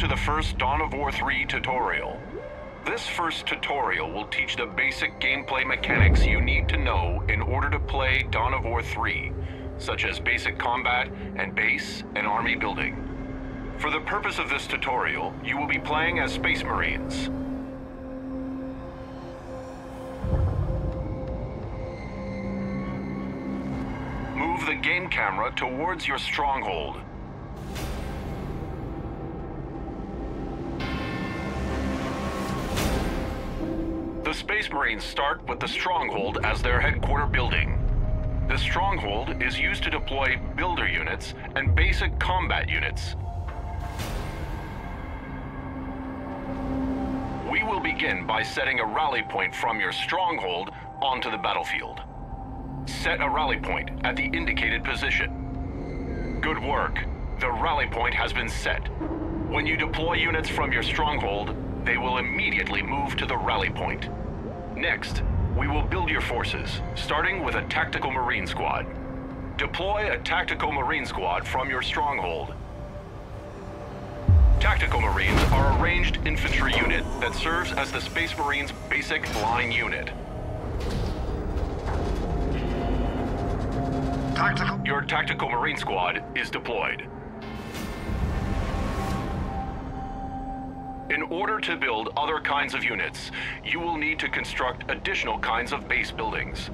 to the first Dawn of War 3 tutorial. This first tutorial will teach the basic gameplay mechanics you need to know in order to play Dawn of War 3, such as basic combat and base and army building. For the purpose of this tutorial, you will be playing as Space Marines. Move the game camera towards your stronghold. Space Marines start with the Stronghold as their headquarter building. The Stronghold is used to deploy builder units and basic combat units. We will begin by setting a rally point from your Stronghold onto the battlefield. Set a rally point at the indicated position. Good work. The rally point has been set. When you deploy units from your stronghold, they will immediately move to the rally point. Next, we will build your forces, starting with a tactical marine squad. Deploy a tactical marine squad from your stronghold. Tactical Marines are a ranged infantry unit that serves as the Space Marines' basic line unit. Tactical. Your Tactical Marine Squad is deployed. Order to build other kinds of units, you will need to construct additional kinds of base buildings.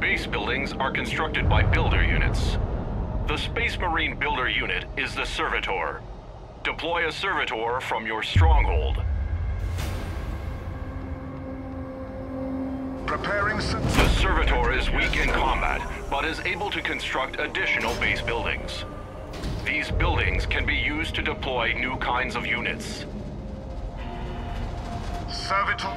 Base buildings are constructed by builder units. The Space Marine Builder Unit is the Servitor. Deploy a Servitor from your stronghold. Preparing The Servitor is weak in combat, but is able to construct additional base buildings. These buildings can be used to deploy new kinds of units. Servitor.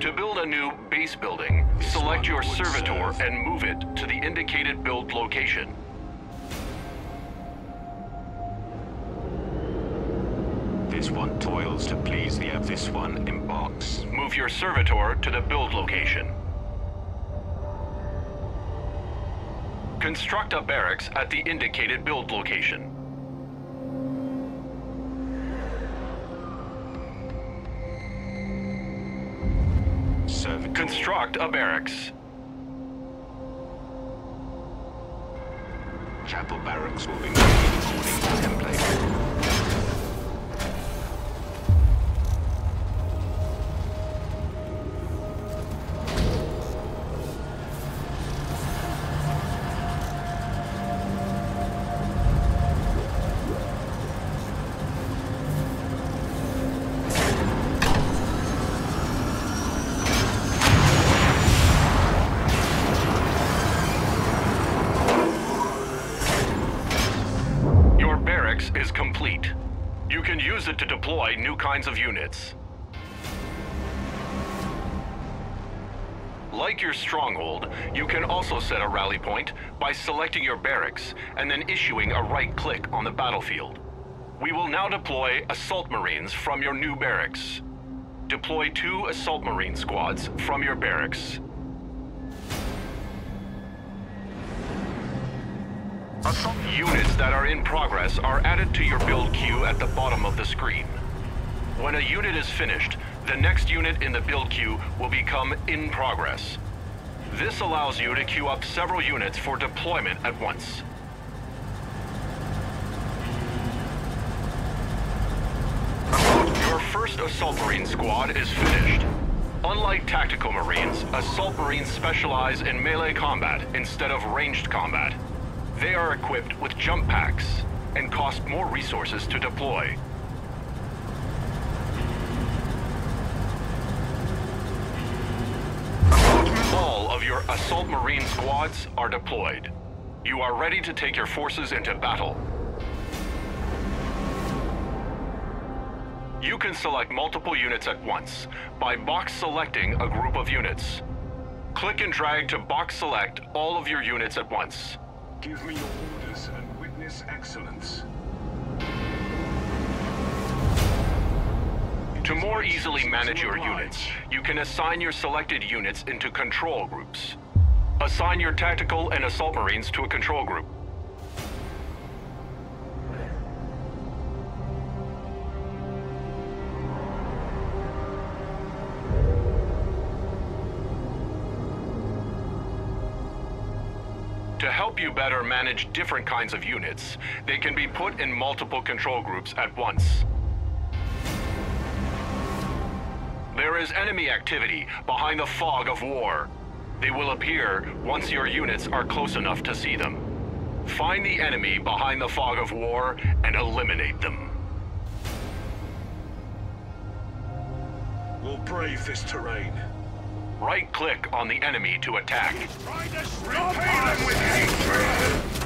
To build a new base building, select your servitor and move it to the indicated build location. This one toils to please the other. This one embarks. Move your servitor to the build location. Construct a barracks at the indicated build location. Construct a barracks. Chapel barracks will be You can use it to deploy new kinds of units. Like your stronghold, you can also set a rally point by selecting your barracks and then issuing a right click on the battlefield. We will now deploy Assault Marines from your new barracks. Deploy two Assault Marine squads from your barracks. Assault. Units that are in progress are added to your build queue at the bottom of the screen. When a unit is finished, the next unit in the build queue will become in progress. This allows you to queue up several units for deployment at once. Your first Assault Marine squad is finished. Unlike Tactical Marines, Assault Marines specialize in melee combat instead of ranged combat. They are equipped with jump packs and cost more resources to deploy. All of your Assault Marine squads are deployed. You are ready to take your forces into battle. You can select multiple units at once by box selecting a group of units. Click and drag to box select all of your units at once. Give me your orders and witness excellence. To more easily manage your units, you can assign your selected units into control groups. Assign your tactical and assault marines to a control group. Help you better manage different kinds of units, they can be put in multiple control groups at once. There is enemy activity behind the fog of war. They will appear once your units are close enough to see them. Find the enemy behind the fog of war and eliminate them. We'll brave this terrain. Right-click on the enemy to attack. Repay them with hatred!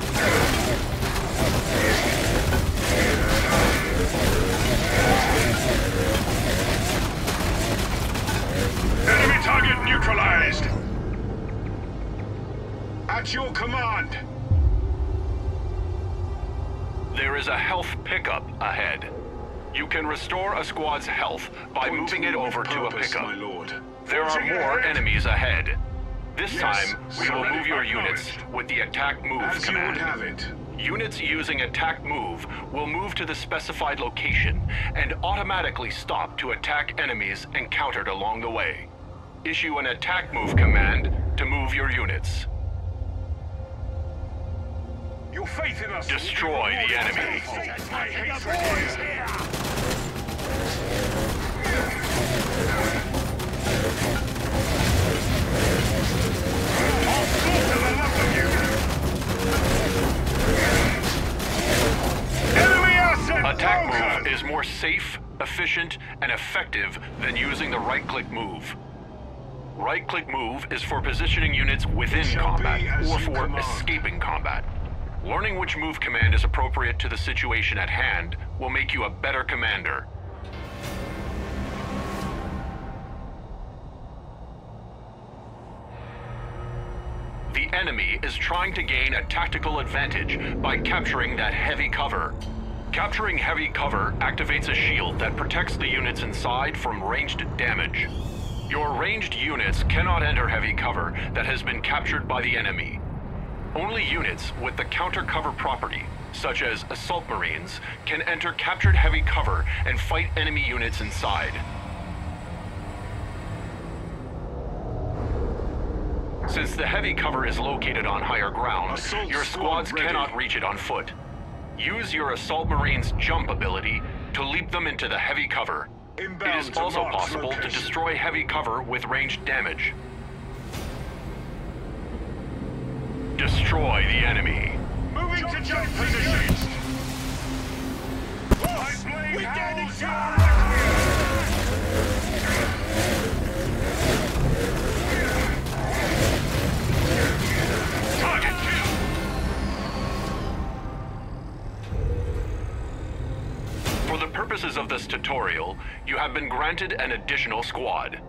Enemy target neutralized! At your command! There is a health pickup ahead. You can restore a squad's health by moving it over to a purpose, pickup. my lord. There are more enemies ahead. This Yes, time, we will move your units with the attack move As you command. would have it. Units using attack move will move to the specified location and automatically stop to attack enemies encountered along the way. Issue an attack move command to move your units. Your faith in us. Destroy the enemy. Is more safe, efficient, and effective than using the right-click move. Right-click move is for positioning units within combat or for command. escaping combat. Learning which move command is appropriate to the situation at hand will make you a better commander. The enemy is trying to gain a tactical advantage by capturing that heavy cover. Capturing heavy cover activates a shield that protects the units inside from ranged damage. Your ranged units cannot enter heavy cover that has been captured by the enemy. Only units with the counter cover property, such as assault marines, can enter captured heavy cover and fight enemy units inside. Since the heavy cover is located on higher ground, Assault your squads cannot reach it on foot. Use your assault marines' jump ability to leap them into the heavy cover. Inbound it is also marked possible to destroy heavy cover with ranged damage. Destroy the enemy. Moving to jump positions. We get tutorial, you have been granted an additional squad.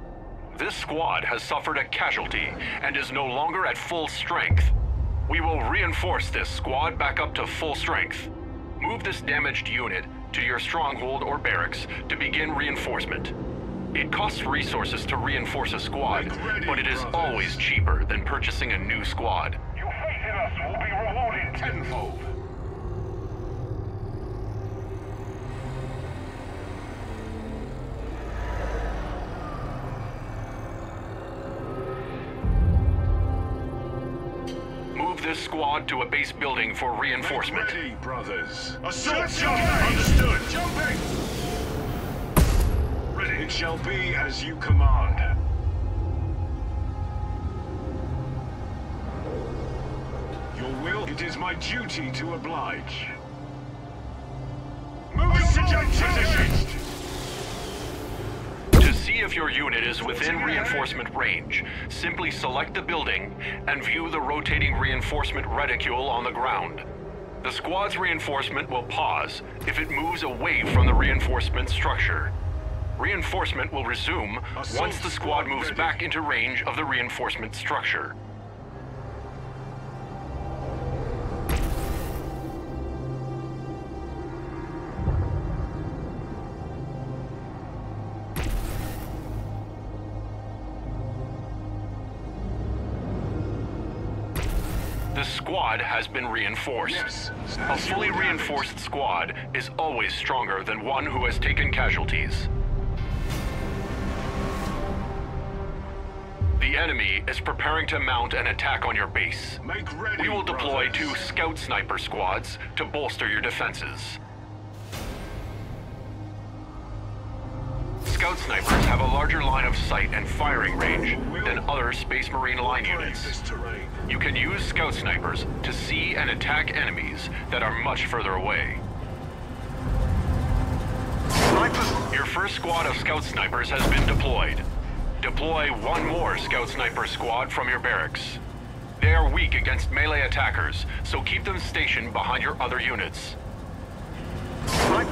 This squad has suffered a casualty and is no longer at full strength. We will reinforce this squad back up to full strength. Move this damaged unit to your stronghold or barracks to begin reinforcement. It costs resources to reinforce a squad, ready, but it is brothers. always cheaper than purchasing a new squad. Your faith in us will be rewarded tenfold. Move squad to a base building for reinforcement. Make ready, brothers. Assault jump! Understood. Jumping! Ready. It shall be as you command. Your will, it is my duty to oblige. If your unit is within reinforcement range, simply select the building and view the rotating reinforcement reticule on the ground. The squad's reinforcement will pause if it moves away from the reinforcement structure. Reinforcement will resume once the squad moves back into range of the reinforcement structure. Squad has been reinforced. Yes. A fully would have it. reinforced squad is always stronger than one who has taken casualties. The enemy is preparing to mount an attack on your base. Make ready, We will deploy brothers. two scout sniper squads to bolster your defenses. Scout snipers have a larger line of sight and firing range than other Space Marine line units. You can use scout snipers to see and attack enemies that are much further away. Your first squad of scout snipers has been deployed. Deploy one more scout sniper squad from your barracks. They are weak against melee attackers, so keep them stationed behind your other units.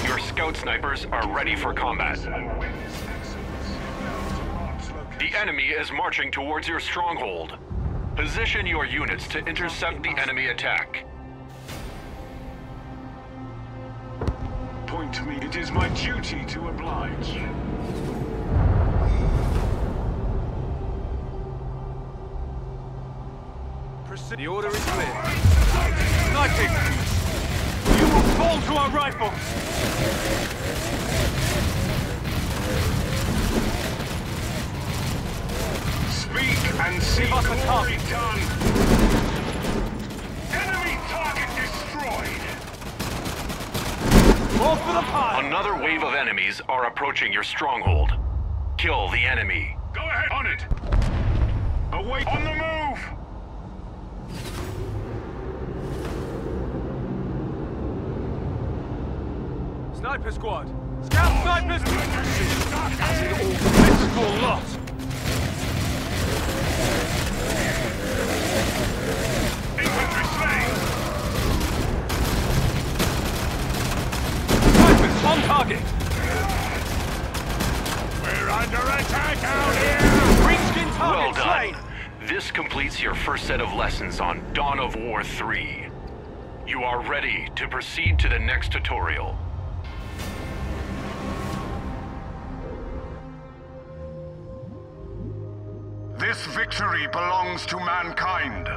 Your scout snipers are ready for combat. And witness excellence. Now to marked location. The enemy is marching towards your stronghold. Position your units to intercept the enemy attack. Point to me. It is my duty to oblige. The order is clear. Sniping! You will fall to our rifles! Speak and see Give us a glory done. Enemy target destroyed. More for the pile! Another wave of enemies are approaching your stronghold. Kill the enemy. Go ahead. On it. Away. On the move. Sniper squad! Scout snipers! As in all defensible lot! Infantry slain. Snipers on target! We're under attack out here. Greenskin Well target done. slain! This completes your first set of lessons on Dawn of War 3. You are ready to proceed to the next tutorial. This victory belongs to mankind.